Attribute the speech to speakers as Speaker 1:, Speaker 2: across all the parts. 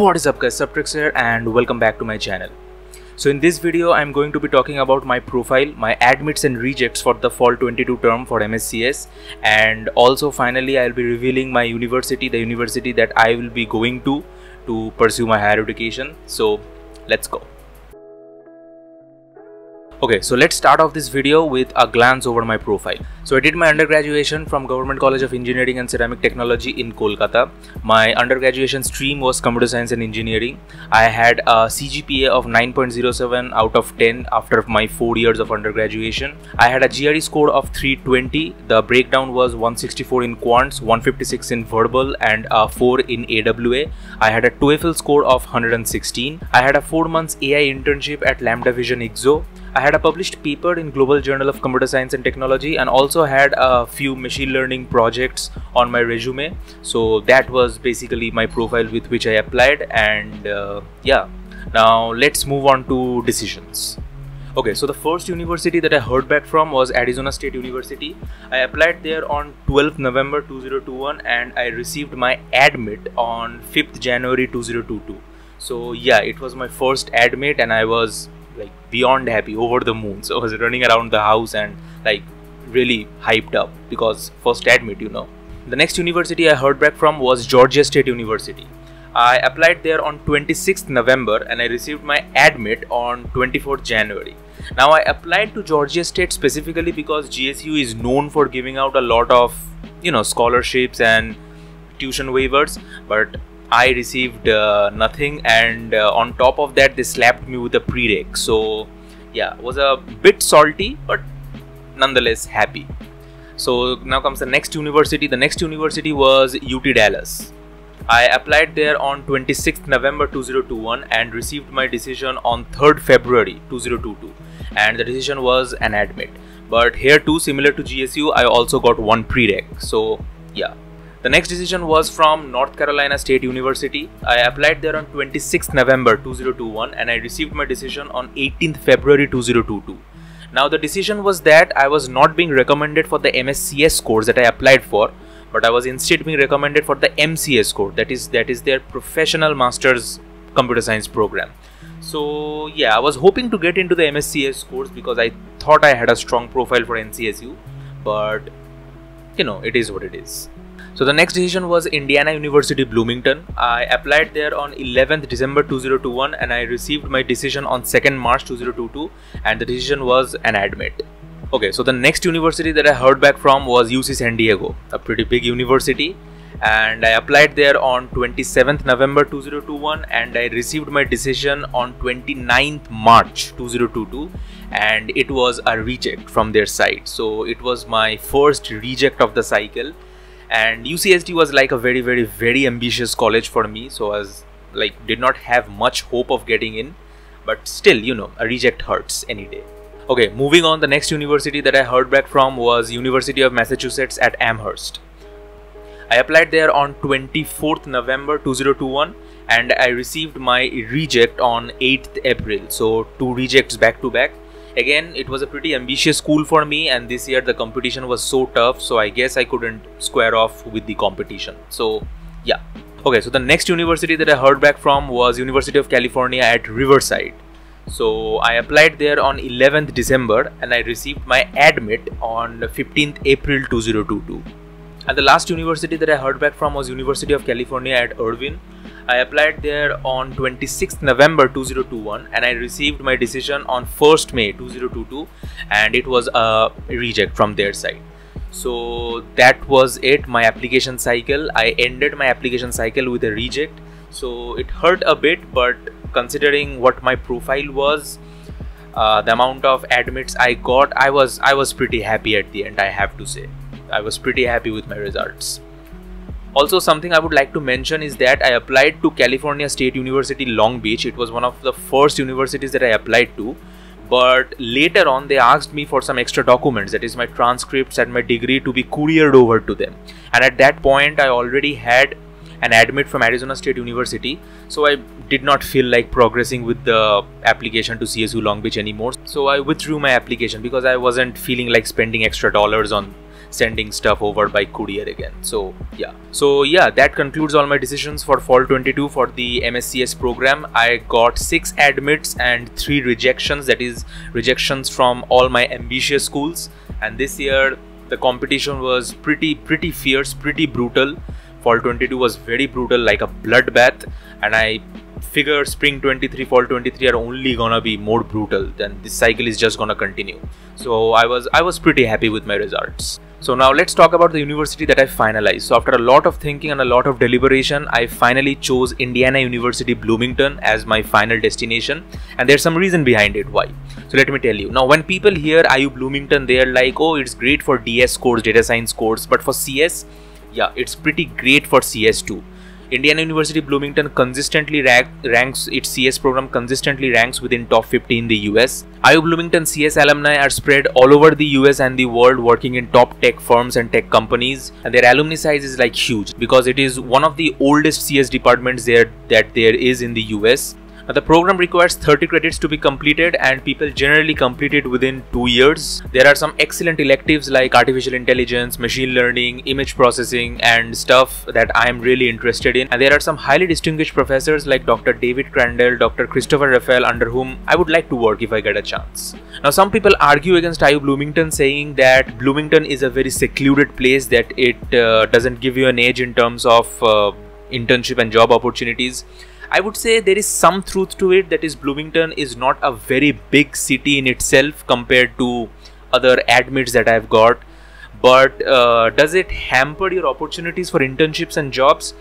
Speaker 1: What is up guys, SubtreX here and welcome back to my channel. So in this video I'm going to be talking about my profile, my admits and rejects for the fall 22 term for MSCS and also finally I'll be revealing my university, the university that I will be going to to pursue my higher education. So let's go. Okay, so let's start off this video with a glance over my profile. So I did my undergraduation from Government College of Engineering and Ceramic Technology in Kolkata. My undergraduation stream was Computer Science and Engineering. I had a CGPA of 9.07 out of 10 after my 4 years of undergraduation. I had a GRE score of 320. The breakdown was 164 in quants, 156 in verbal and a 4 in AWA. I had a TOEFL score of 116. I had a 4 months AI internship at Lambda Vision IGZO. I had a published paper in Global Journal of Computer Science and Technology and also had a few machine learning projects on my resume. So that was basically my profile with which I applied and uh, yeah. Now let's move on to decisions. Okay, so the first university that I heard back from was Arizona State University. I applied there on 12th November 2021 and I received my admit on 5th January 2022. So yeah, it was my first admit and I was like beyond happy over the moon so i was running around the house and like really hyped up because first admit you know. The next university i heard back from was georgia state university. I applied there on 26th november and i received my admit on 24th january. Now i applied to georgia state specifically because gsu is known for giving out a lot of you know scholarships and tuition waivers but I received uh, nothing, and uh, on top of that, they slapped me with a prereq. So, yeah, was a bit salty, but nonetheless happy. So now comes the next university. The next university was UT Dallas. I applied there on 26th November 2021 and received my decision on 3rd February 2022 and the decision was an admit. But here too similar to GSU I also got one prereq. So yeah the next decision was from North Carolina State University. I applied there on 26th November 2021 and I received my decision on 18th February 2022. Now the decision was that I was not being recommended for the MSCS course that I applied for, but I was instead being recommended for the MCS course that is that is their professional masters computer science program. So yeah, I was hoping to get into the MSCS course because I thought I had a strong profile for NCSU, but you know, it is what it is. So the next decision was Indiana University Bloomington. I applied there on 11th December 2021 and I received my decision on 2nd March 2022 and the decision was an admit. Okay, so the next university that I heard back from was UC San Diego, a pretty big university and I applied there on 27th November 2021 and I received my decision on 29th March 2022 and it was a reject from their side. So it was my first reject of the cycle and UCSD was like a very very very ambitious college for me. So I was like did not have much hope of getting in. But still you know a reject hurts any day. Okay moving on. The next university that I heard back from was University of Massachusetts at Amherst. I applied there on 24th November 2021 and I received my reject on 8th April. So two rejects back to back again it was a pretty ambitious school for me and this year the competition was so tough so i guess i couldn't square off with the competition. So yeah. Okay so the next university that i heard back from was university of california at riverside. So i applied there on 11th december and i received my admit on 15th april 2022 and the last university that i heard back from was university of california at irvine I applied there on 26th November 2021 and I received my decision on 1st May 2022 and it was a reject from their side. So that was it, my application cycle. I ended my application cycle with a reject. So it hurt a bit, but considering what my profile was, uh, the amount of admits I got, I was I was pretty happy at the end. I have to say, I was pretty happy with my results. Also, something I would like to mention is that I applied to California State University Long Beach. It was one of the first universities that I applied to. But later on, they asked me for some extra documents, that is, my transcripts and my degree, to be couriered over to them. And at that point, I already had an admit from Arizona State University, so I did not feel like progressing with the application to CSU Long Beach anymore. So I withdrew my application because I wasn't feeling like spending extra dollars on sending stuff over by courier again. So yeah. So yeah that concludes all my decisions for fall 22 for the mscs program. I got six admits and three rejections that is rejections from all my ambitious schools. And this year the competition was pretty pretty fierce pretty brutal. Fall 22 was very brutal like a bloodbath. And i figure spring 23 fall 23 are only gonna be more brutal then this cycle is just gonna continue so i was i was pretty happy with my results so now let's talk about the university that I finalized. So after a lot of thinking and a lot of deliberation, I finally chose Indiana University Bloomington as my final destination and there's some reason behind it why. So let me tell you. Now when people hear IU Bloomington, they are like, oh, it's great for DS course, data science course, but for CS, yeah, it's pretty great for CS too. Indiana University Bloomington consistently rank, ranks its CS program consistently ranks within top 50 in the US. IU Bloomington CS alumni are spread all over the US and the world working in top tech firms and tech companies and their alumni size is like huge because it is one of the oldest CS departments there that there is in the US the program requires 30 credits to be completed and people generally complete it within 2 years. There are some excellent electives like artificial intelligence, machine learning, image processing and stuff that I am really interested in. And there are some highly distinguished professors like Dr. David Crandall, Dr. Christopher Raphael under whom I would like to work if I get a chance. Now some people argue against IU Bloomington saying that Bloomington is a very secluded place that it uh, doesn't give you an edge in terms of uh, internship and job opportunities I would say there is some truth to it that is Bloomington is not a very big city in itself compared to other admits that I've got. But uh, does it hamper your opportunities for internships and jobs?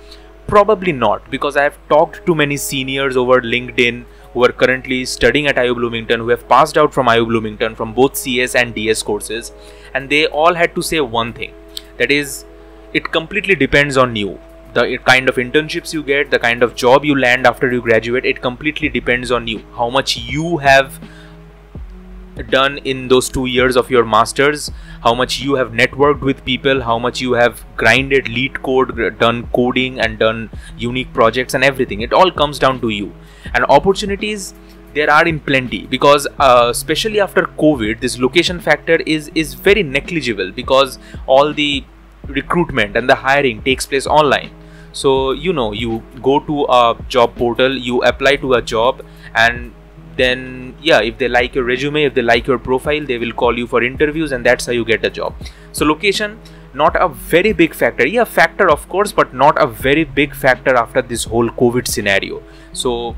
Speaker 1: Probably not because I have talked to many seniors over LinkedIn who are currently studying at IU Bloomington who have passed out from IU Bloomington from both CS and DS courses and they all had to say one thing that is it completely depends on you the kind of internships you get, the kind of job you land after you graduate, it completely depends on you. How much you have done in those two years of your masters, how much you have networked with people, how much you have grinded LeetCode, done coding, and done unique projects and everything. It all comes down to you. And opportunities there are in plenty because uh, especially after covid this location factor is is very negligible because all the recruitment and the hiring takes place online so you know you go to a job portal you apply to a job and then yeah if they like your resume if they like your profile they will call you for interviews and that's how you get a job. So location not a very big factor. Yeah factor of course but not a very big factor after this whole covid scenario. So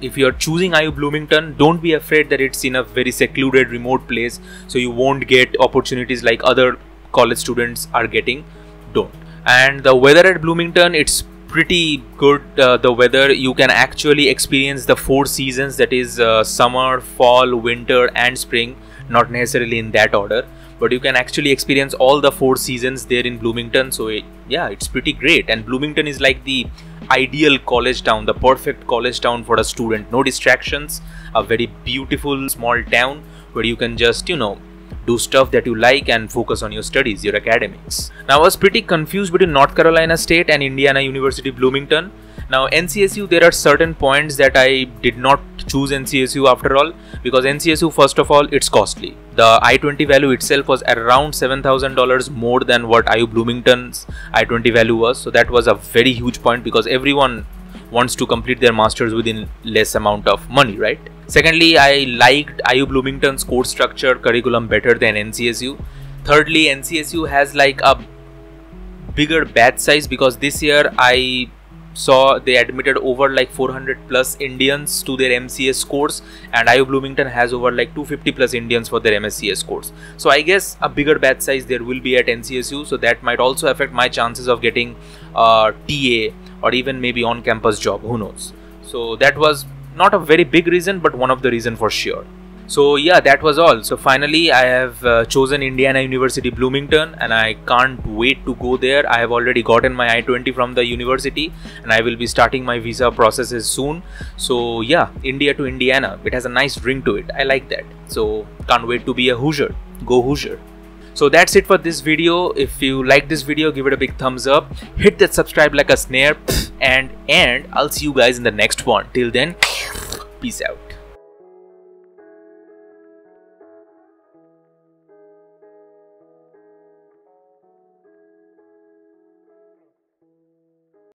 Speaker 1: if you're choosing IU Bloomington, don't be afraid that it's in a very secluded, remote place, so you won't get opportunities like other college students are getting. Don't and the weather at bloomington it's pretty good. Uh, the weather you can actually experience the four seasons that is uh, summer fall winter and spring. Not necessarily in that order but you can actually experience all the four seasons there in bloomington. So it, yeah it's pretty great. And bloomington is like the ideal college town the perfect college town for a student. No distractions a very beautiful small town where you can just you know do stuff that you like and focus on your studies, your academics. Now I was pretty confused between North Carolina State and Indiana University Bloomington. Now NCSU there are certain points that I did not choose NCSU after all because NCSU first of all it's costly. The I-20 value itself was around $7,000 more than what IU Bloomington's I-20 value was so that was a very huge point because everyone wants to complete their masters within less amount of money right Secondly, I liked IU Bloomington's course structure curriculum better than NCSU. Thirdly, NCSU has like a bigger batch size because this year I saw they admitted over like 400 plus Indians to their MCS course and IU Bloomington has over like 250 plus Indians for their MSCS course. So I guess a bigger batch size there will be at NCSU so that might also affect my chances of getting uh, a TA or even maybe on campus job who knows. So that was not a very big reason but one of the reason for sure. So yeah that was all. So finally i have uh, chosen indiana university bloomington and i can't wait to go there. I have already gotten my i-20 from the university and i will be starting my visa processes soon. So yeah india to indiana. It has a nice ring to it. I like that. So can't wait to be a hoosier. Go hoosier. So that's it for this video. If you like this video give it a big thumbs up. Hit that subscribe like a snare. And and i'll see you guys in the next one. Till then peace out